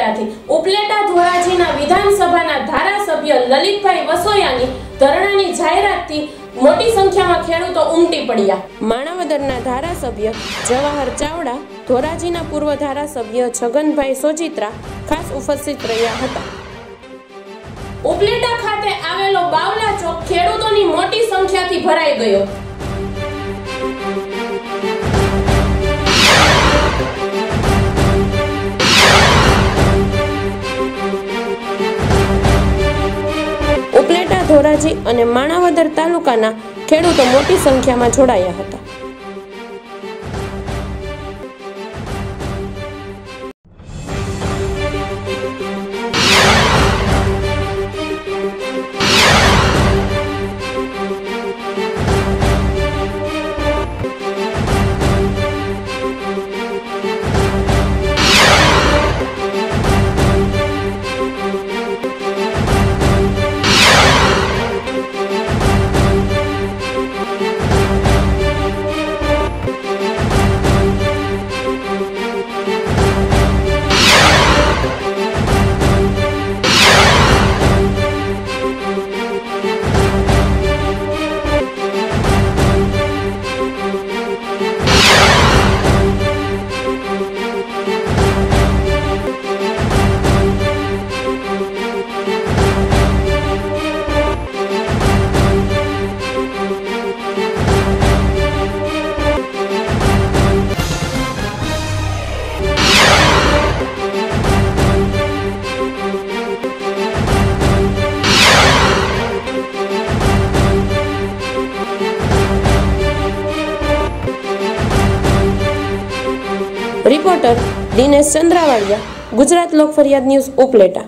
ઉપલેટાથી. ઉપલેટા ધોરાજીના વિધાનસભાના ધારાસભ્ય લલિતભાઈ વસોયાની ધરણાની જાહેરાતથી મોટી સંખ્યામાં ખેડૂતો ઉમટી પડ્યા. માણાવદરના ધારાસભ્ય જવાહર ચાવડા, ધોરાજીના પૂર્વ ધારાસભ્ય છગનભાઈ સોજિત્રા ખાસ ઉપસ્થિત રહ્યા હતા. ઉપલેટા ખાતે આવેલો બાવલા ચોક ખેડૂતોની મોટી સંખ્યાથી ભરાઈ ગયો. ધોરાજી અને માણાવદર તાલુકાના ખેડૂતો મોટી સંખ્યામાં જોડાયા હતા. Reporter Dinesh Chandravadiya Gujarat Lok Fariyad news Upleta.